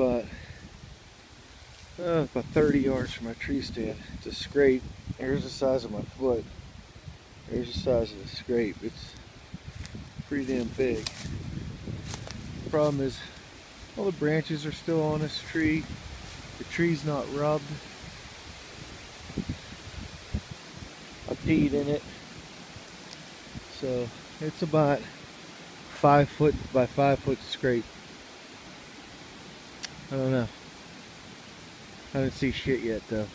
about uh, about 30 yards from my tree stand. It's a scrape. Here's the size of my foot. Here's the size of the scrape. It's pretty damn big. The problem is all the branches are still on this tree. The tree's not rubbed. I peed in it. So it's about five foot by five foot scrape. I don't know. I didn't see shit yet though.